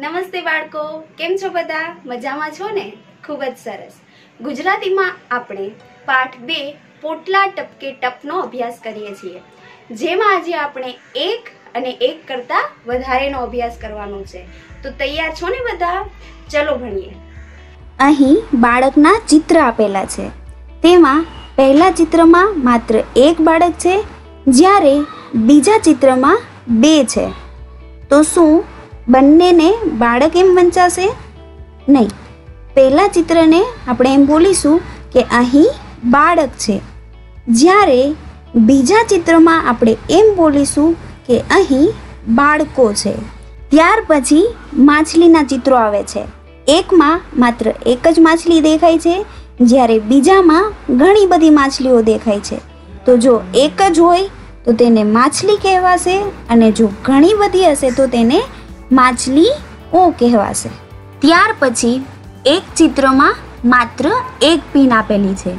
નમસ્તે બાળકો, કેમ છો બધા? મજામાં છો ને? ખૂબ જ સરસ. ગુજરાતીમાં આપણે પાઠ બે, પોટલા ટપકે ટપનો અભ્યાસ કરીએ છીએ. જેમાં આજે આપણે એક અને એક કરતાં વધારેનો અભ્યાસ કરવાનો છે. તો તૈયાર છો ને બધા? ચલો ભણીએ. અહીં બાળકના ચિત્ર આપેલા છે. તેમાં પહેલા ચિત્રમાં માત્ર એક બાળક છે, જ્યારે બીજા ચિત્રમાં બે છે. તો શું બંનેને બાળક એમ વંચાશે? નહીં. પહેલાં ચિત્રને આપણે એમ બોલીશું કે અહીં બાળક છે. જ્યારે બીજા ચિત્રમાં આપણે એમ બોલીશું કે અહીં બાળકો છે. ત્યાર પછી માછલીના ચિત્રો આવે છે. એકમાં માત્ર એક જ માછલી દેખાય છે, જ્યારે બીજામાં ઘણી બધી માછલીઓ દેખાય છે. તો જો એક જ હોય, તો તેને માછલી કહેવાશે અને જો ઘણી બધી હશે, તો તેને માછલીઓ કહેવાશે. ત્યાર પછી એક ચિત્રમાં માત્ર એક પીન આપેલી છે.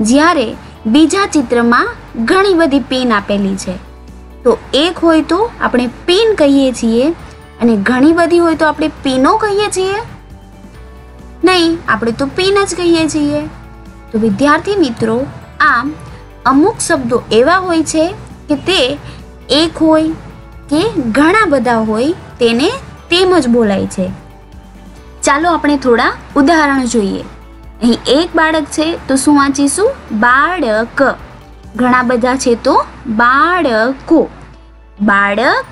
જ્યારે બીજા ચિત્રમાં ઘણી બધી પિન આપેલી છે. તો એક હોય તો આપણે પિન કહીએ છીએ અને ઘણી બધી હોય તો આપણે પિનો કહીએ છીએ? નહીં, આપણે તો પિન જ કહીએ છીએ. તો વિદ્યાર્થી મિત્રો, આમ અમુક શબ્દો એવા હોય છે કે તે એક હોય કે ઘણા બધા હોય તેને તેમ જ બોલાય છે. ચાલો આપણે થોડા ઉદાહરણ જોઈએ. અહીં એક બાળક છે, તો શું વાંચીશું? બાળક. ઘણા બધા છે તો બાળકો. બાળક,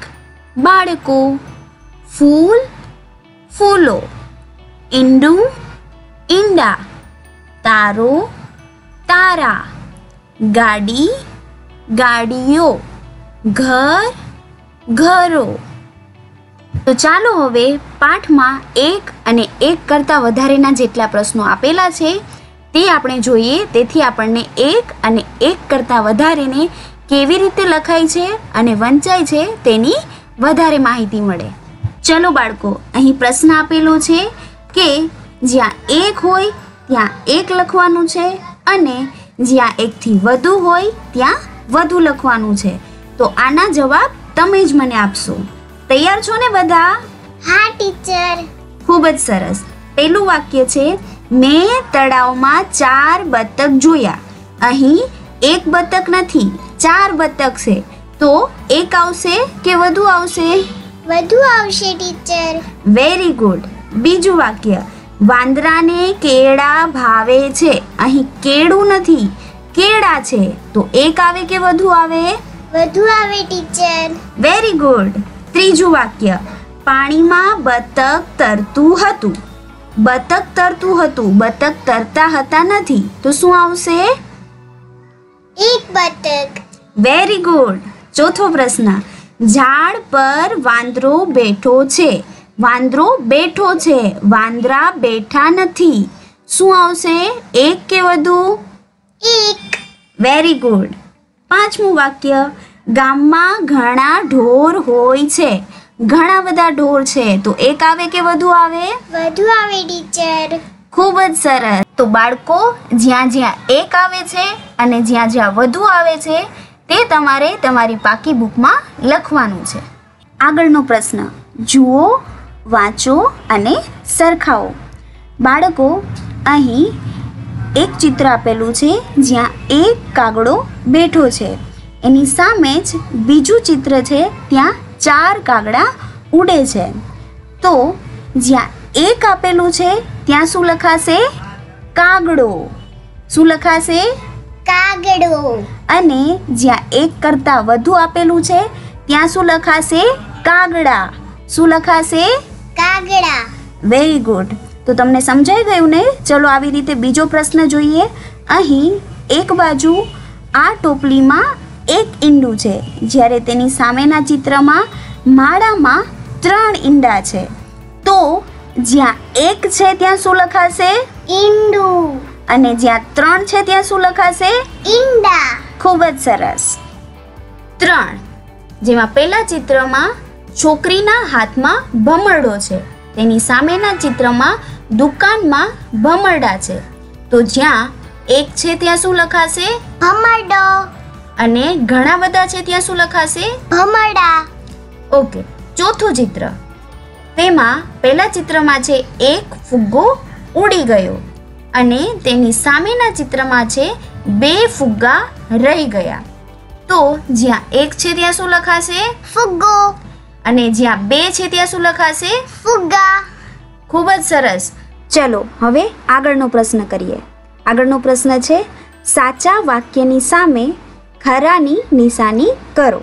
બાળકો. ફૂલ, ફૂલો. ઈંડું, ઈંડા. તારો, તારા. ગાડી, ગાડીઓ. ઘર, ઘરો. તો ચાલો હવે પાઠમાં એક અને એક કરતાં વધારેના જેટલા પ્રશ્નો આપેલા છે, તે આપણે જોઈએ. તેથી આપણને એક અને એક કરતાં વધારેને કેવી રીતે લખાય છે અને વંચાય છે તેની વધારે માહિતી મળે. ચલો બાળકો, અહીં પ્રશ્ન આપેલો છે કે જ્યાં એક હોય ત્યાં એક લખવાનું છે અને જ્યાં એકથી વધુ હોય ત્યાં વધુ લખવાનું છે. તો આના જવાબ તમે જ મને આપશો. તૈયાર છો ને બધા? હા ટીચર. ખૂબ જ સરસ. પહેલું વાક્ય છે મેં તળાવમાં ચાર બતક જોયા. અહીં એક બતક નથી ચાર બતક છે. તો એક આવશે કે વધુ આવશે? વધુ આવશે ટીચર. વેરી ગુડ બીજું વાક્ય વાંદરાને કેળા ભાવે છે. અહીં કેળું નથી કેળા છે. તો એક આવે કે વધુ આવે? વધુ આવે ટીચર. વેરી ગુડ ત્રીજું વાક્ય. પાણીમાં બતક તરતું હતું. બતક તરતું હતું. બતક તરતા હતા નથી. તો શું આવશે? એક બતક. વેરી ગુડ ચોથો પ્રશ્ન. ઝાડ પર વાંદરો બેઠો છે. વાંદરો બેઠો છે. વાંદરા બેઠા નથી. શું આવશે? એક કે વધુ? એક. વેરી ગુડ પાંચમું વાક્ય. ગામમાં ઘણા ઢોર હોય છે. ઘણા બધા ઢોર છે. તો એક આવે કે વધુ આવે? વધુ આવે ટીચર. ખૂબ જ સરસ. તો બાળકો જ્યાં જ્યાં એક આવે છે અને જ્યાં જ્યાં વધુ આવે છે તે તમારે તમારી પાકી બુકમાં લખવાનું છે. આગળનો પ્રશ્ન. જુઓ વાંચો અને સરખાવો. બાળકો અહીં એક ચિત્ર આપેલું છે જ્યાં એક કાગડો બેઠો છે. એની સામે જ બીજું ચિત્ર છે ત્યાં ચાર કાગડા ઉડે છે. તો જ્યાં એક આપેલું છે ત્યાં શું લખાશે? કાગડો. શું લખાશે? કાગડો. અને જ્યાં એક કરતાં વધુ આપેલું છે ત્યાં શું લખાશે? કાગડા. શું લખાશે? કાગડા. વેરી ગુડ તો તમને સમજાઈ ગયું ને? ચલો આવી રીતે બીજો પ્રશ્ન જોઈએ. અહીં એક બાજુ આ ટોપલીમાં એક ઈંડું છે. જ્યારે તેની સામેના ચિત્રમાં માળામાં ત્રણ ઈંડા છે. તો જ્યાં એક છે ત્યાં શું લખાશે? ઈંડું. અને જ્યાં ત્રણ છે ત્યાં શું લખાશે? ઈંડા. ખૂબ જ સરસ. ત્રણ. જેમાં પહેલા ચિત્રમાં છોકરીના હાથમાં ભમરડો છે. તેની સામેના ચિત્રમાં દુકાનમાં ભમરડા છે. તો જ્યાં એક છે ત્યાં શું લખાશે? ભમરડો. અને ઘણા બધા છે ત્યાં શું લખાશે? ભમરડા. ઓકે ચોથું ચિત્ર. તેમાં પહેલા ચિત્રમાં છે એક ફુગ્ગો ઉડી ગયો અને તેની સામેના ચિત્રમાં છે બે ફુગ્ગા રહી ગયા. તો જ્યાં એક છે ત્યાં શું લખાશે? ફુગ્ગો. અને જ્યાં બે છે ત્યાં શું લખાશે? ફુગ્ગા. ખૂબ જ સરસ. ચલો હવે આગળનો પ્રશ્ન કરીએ. આગળનો પ્રશ્ન છે સાચા વાક્યની સામે ખરાની નિશાની કરો.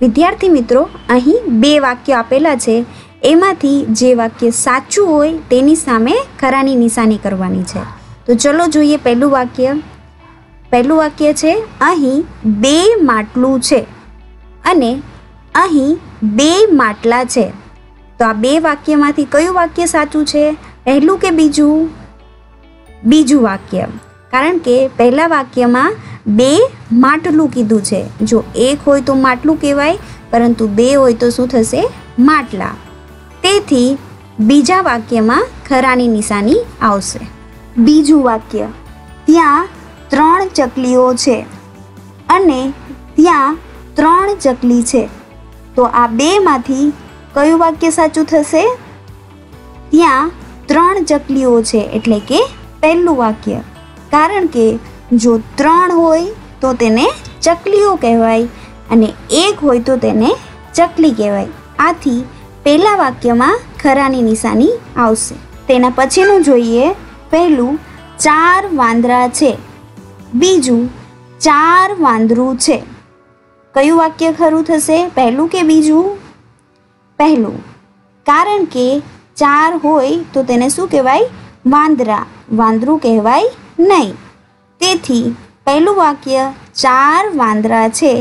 વિદ્યાર્થી મિત્રો, અહીં બે વાક્યો આપેલા છે. એમાંથી જે વાક્ય સાચું હોય તેની સામે ખરાની નિશાની કરવાની છે. તો ચલો જોઈએ પહેલું વાક્ય. પહેલું વાક્ય છે, અહીં બે માટલું છે અને અહીં બે માટલા છે. તો આ બે વાક્યમાંથી કયું વાક્ય સાચું છે? પહેલું કે બીજું? બીજું વાક્ય. કારણ કે પહેલા વાક્યમાં બે માટલું કીધું છે. જો એક હોય તો માટલું કહેવાય, પરંતુ બે હોય તો શું થશે? માટલા. તેથી બીજા વાક્યમાં ખરાની નિશાની આવશે. બીજું વાક્ય. ત્યાં ત્રણ ચકલીઓ છે અને ત્યાં ત્રણ ચકલી છે. તો આ બેમાંથી કયું વાક્ય સાચું થશે? ત્યાં ત્રણ ચકલીઓ છે, એટલે કે પહેલું વાક્ય. કારણ કે જો ત્રણ હોય તો તેને ચકલીઓ કહેવાય અને એક હોય તો તેને ચકલી કહેવાય. આથી પહેલા વાક્યમાં ખરાની નિશાની આવશે. તેના પછીનું જોઈએ. પહેલું, ચાર વાંદરા છે. બીજું, ચાર વાંદરું છે. કયું વાક્ય ખરું થશે? પહેલું કે બીજું? પહેલું. કારણ કે ચાર હોય તો તેને શું કહેવાય? વાંદરા. વાંદરું કહેવાય નહીં. તેથી પહેલું વાક્ય ચાર વાંદરા છે.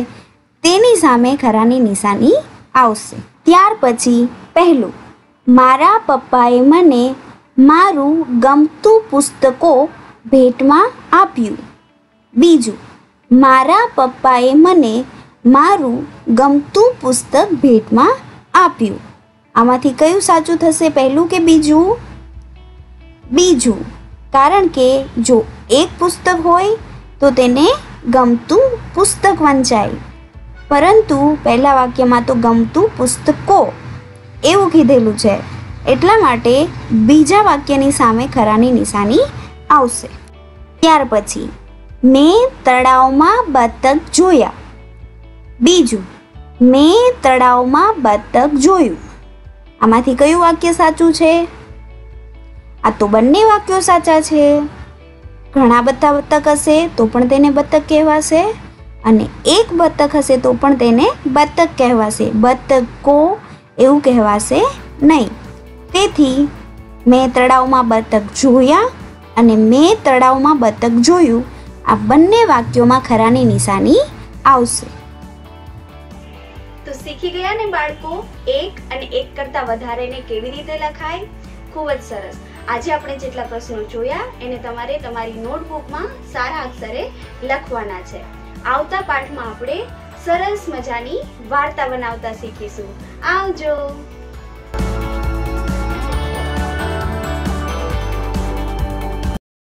તેની સામે ખરાની નિશાની આવશે. ત્યાર પછી પહેલું, મારા પપ્પાએ મને મારું ગમતું પુસ્તકો ભેટમાં આપ્યું. બીજું, મારા પપ્પાએ મને મારું ગમતું પુસ્તક ભેટમાં આપ્યું. આમાંથી કયું સાચું થશે, પહેલું કે બીજું? બીજું, કારણ કે જો એક પુસ્તક હોય તો તેને ગમતું પુસ્તક વંચાય. પરંતુ પહેલા વાક્યમાં તો ગમતું પુસ્તકો એવું કીધેલું છે. એટલા માટે બીજા વાક્યની સામે ખરાની નિશાની આવશે. ત્યાર પછી, મેં તળાવમાં બતક જોયા. બીજું, મેં તળાવમાં બતક જોયું. આમાંથી કયું વાક્ય સાચું છે? આ તો બંને વાક્યો સાચા છે. ઘણા બધા બતક હશે તો પણ તેને બતક કહેવાશે. અને એક બતક હશે તો પણ તેને બતક કહેવાશે. બતકો એવું કહેવાશે નહીં. તેથી મેં તળાવમાં બતક જોયા અને મેં તળાવમાં બતક જોયું. આ બંને વાક્યોમાં ખરાની નિશાની આવશે. તો શીખી ગયા ને બાળકો? એક અને એક કરતા વધારેને કેવી રીતે લખાય? ખૂબ જ સરસ. આજે આપણે જેટલા પ્રશ્નો જોયા, એને તમારે તમારી નોટબુકમાં સારા અક્ષરે લખવાના છે. આવતા પાઠમાં આપણે સરસ મજાની વાર્તા બનાવતા શીખીશું. આવજો!